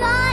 God.